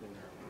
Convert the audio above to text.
than